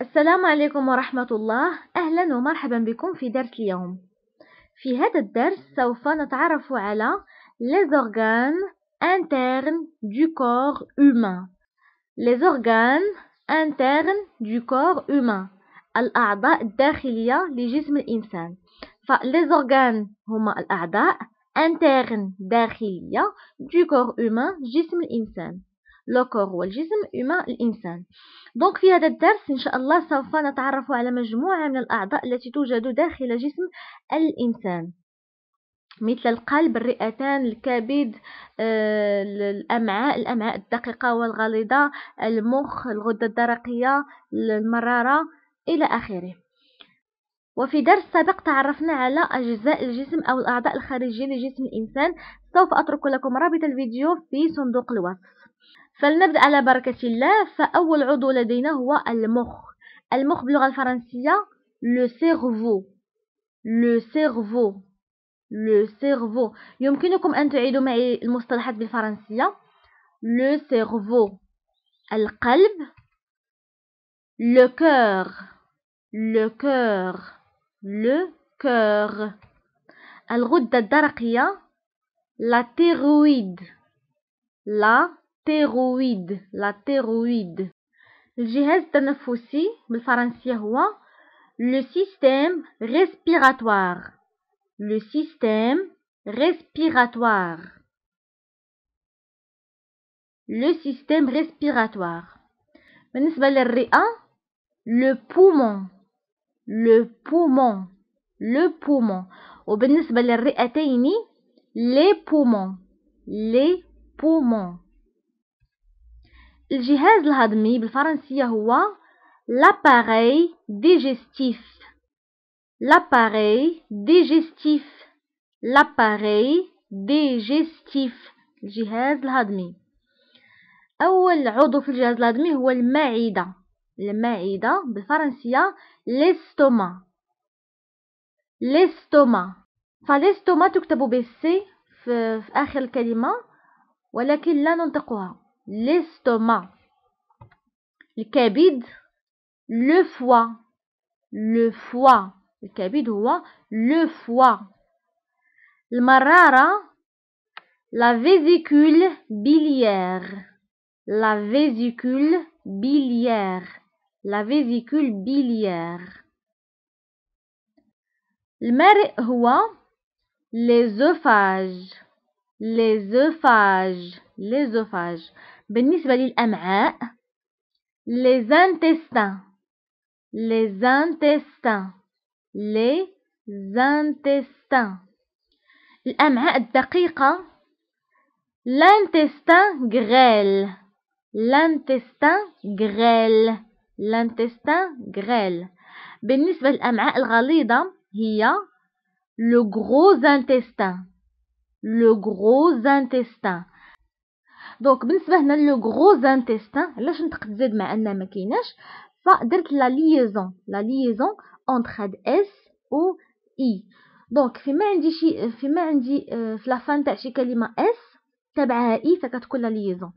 السلام عليكم ورحمة الله. أهلا ومرحبا بكم في درس اليوم. في هذا الدرس سوف نتعرف على les organes internes du corps humain. Les organes internes du corps humain. الأعضاء الداخلية لجسم الإنسان. فلي organes هما الأعضاء interne داخلية du corps humain جسم الإنسان. le corps humain هو الجسم الإنسان donc في هذا الدرس إن شاء الله سوف نتعرف على مجموعة من الأعضاء التي توجد داخل جسم الإنسان. مثل القلب الرئتان الكبد آه، الأمعاء الأمعاء الدقيقة والغليظة المخ الغدة الدرقية المرارة إلى آخره. وفي درس سابق تعرفنا على أجزاء الجسم أو الأعضاء الخارجية لجسم الإنسان. سوف أترك لكم رابط الفيديو في صندوق الوصف فلنبدأ على بركة الله. فأول عضو لدينا هو المخ. المخ باللغة الفرنسية le cerveau, le cerveau, le cerveau يمكنكم أن تعيدوا معي المصطلحات بالفرنسية. le cerveau القلب. le cœur, le cœur لو كور الغدة الدرقية. لا تيرويد لا تيرويد لا تيرويد الجهاز التنفسي بالفرنسية هو لو سيستيم ريسبيراتوار لو سيستيم ريسبيراتوار لو سيستيم ريسبيراتوار بالنسبة للرئة لو بومون لو بومون لو بومون وبالنسبة للرئتين لي بومون لي بومون الجهاز الهضمي بالفرنسية هو l'appareil digestif. L'appareil digestif. L'appareil digestif. الجهاز الهضمي. أول عضو في الجهاز الهضمي هو المعدة. المعدة بالفرنسية ليستوما ليستوما فليستوما تكتب بالسي في, في آخر الكلمة ولكن لا ننطقها. l'estomac الكبد le foie le foie الكبد هو le foie المرارة la vésicule biliaire la vésicule biliaire la vésicule biliaire المرء هو l'œsophage l'œsophage l'œsophage بالنسبة للأمعاء les intestins les intestins les intestins الأمعاء الدقيقة l'intestin grêle l'intestin grêle l'intestin grêle بالنسبة للأمعاء الغليظة هي le gros intestin le gros intestin دونك بالنسبه هنا لو غروز انتستان علاش نطق تزاد مع ان ما كايناش فدرت لا ليزون لا ليزون اونتر هاد اس و اي دونك فيما عندي شي فيما عندي في لافان تاع شي كلمه اس تبعها اي فكتكون لا ليزون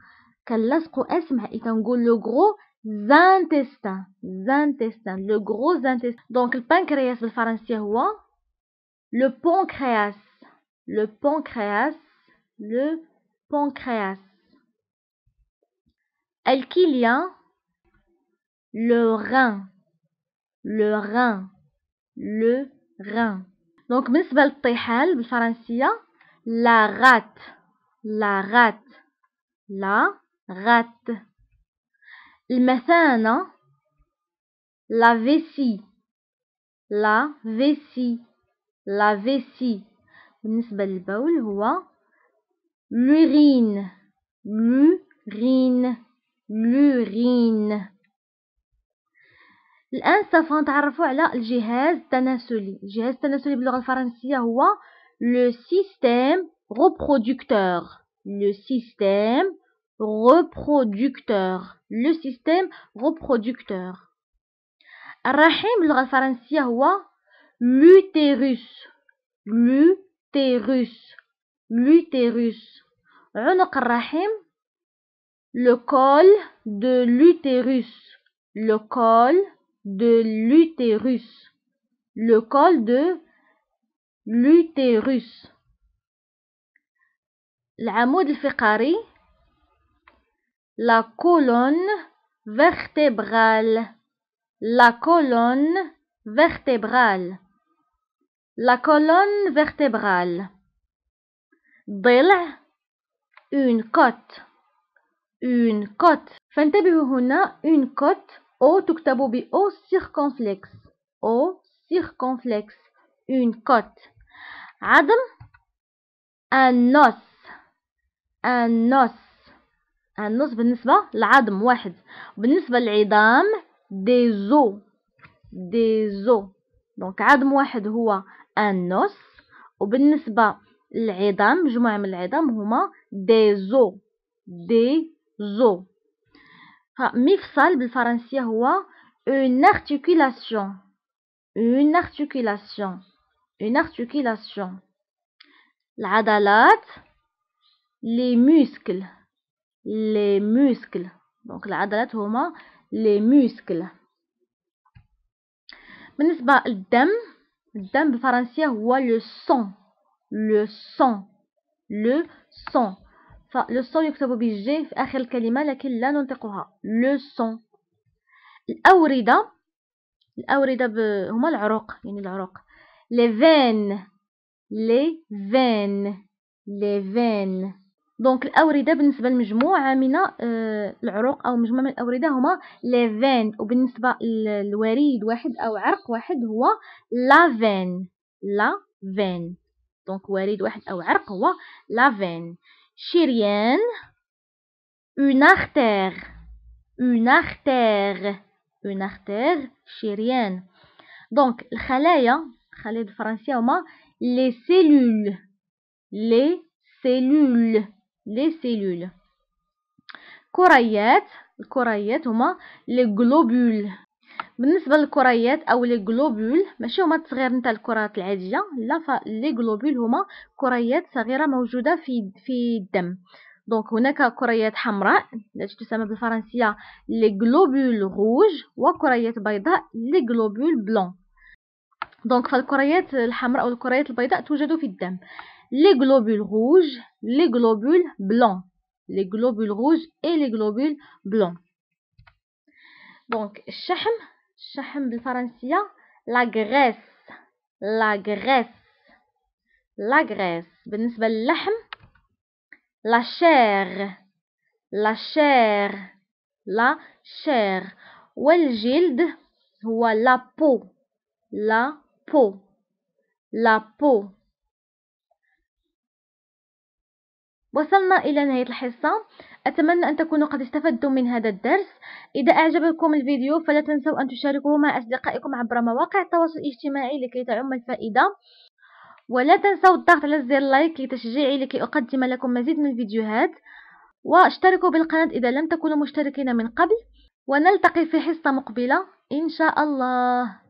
كنلصقوا اس مع اي كنقول لو غرو زانتستان زانتستان لو غرو زانتستان دونك البانكرياس بالفرنسيه هو لو بونكرياس لو بونكرياس لو بونكرياس الكلية le rein le rein le rein دونك بالنسبة للطحال بالفرنسية la rate la rate la rate المثانة la vessie la vessie la vessie بالنسبة للبول هو l'urine l'urine l'urine الآن سوف نتعرف على الجهاز التناسلي الجهاز التناسلي باللغة الفرنسية هو le système reproducteur le système reproducteur le système reproducteur الرحم باللغة الفرنسية هو l'utérus l'utérus l'utérus عنق الرحم le col de l'utérus le col de l'utérus. Le col de l'utérus. العمود الفقري la colonne vertébrale la colonne vertébrale la colonne vertébrale ضلع une côte Une côte. فانتبهوا هنا une côte. أو تكتب ب أو circonflexe. أو circonflexe. Une côte. عظم. Un os. Un os. Un os بالنسبة للعظم واحد. بالنسبة للعظام des os. Des os. دونك عظم واحد هو ان os. وبالنسبة للعظام مجموعة من العظام هما des os. Des os مفصل بالفرنسية هو une articulation une articulation une articulation العضلات les muscles les muscles دونك العضلات هما les muscles بالنسبة للدم الدم بالفرنسية هو لو سون لو سون لو سون ف le sang يكتب بال g في آخر الكلمة لكن لا ننطقها le sang الأوردة الأوردة. هما العروق يعني العروق les veines, les veines, les veines donc الاورده بالنسبة لمجموعه من آه، العروق أو مجموعة من الأوردة هما les veines وبالنسبة للوريد واحد أو عرق واحد هو la veine, la veine donc وريد واحد أو عرق هو la veine الشريان, une artère, une artère, une artère syrienne. Donc, le hein, français, les cellules, les cellules, les cellules. Corayet, les globules, بالنسبة للكريات أو لي غلوبول ماشي هما التصغير نتاع الكرات العادية لا فلي غلوبول هما كريات صغيرة موجودة في في الدم donc هناك كريات حمراء التي تسمى بالفرنسية les globules rouges وكريات بيضاء les globules blancs donc فالكريات الحمراء والكريات البيضاء توجد في الدم les globules rouges, les globules blancs. Les globules rouges et les globules blancs. Donc, الشحم الشحم بالفرنسية. la graisse, la graisse la graisse بالنسبة للحم la chair, la chair, la chair والجلد هو la peau, la peau, la peau وصلنا إلى نهاية الحصة. أتمنى أن تكونوا قد استفدتم من هذا الدرس. إذا أعجبكم الفيديو فلا تنسوا أن تشاركوه مع أصدقائكم عبر مواقع التواصل الاجتماعي لكي تعم الفائدة. ولا تنسوا الضغط على زر لايك لتشجيعي لكي أقدم لكم مزيد من الفيديوهات. واشتركوا بالقناة إذا لم تكونوا مشتركين من قبل. ونلتقي في حصة مقبلة إن شاء الله.